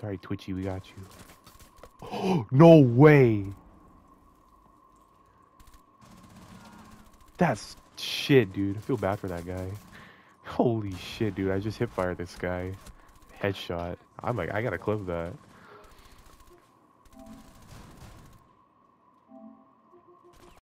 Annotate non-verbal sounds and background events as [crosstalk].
Sorry, Twitchy, we got you. [gasps] no way! That's shit, dude. I feel bad for that guy. Holy shit, dude. I just hit fire this guy. Headshot. I'm like, I gotta clip that.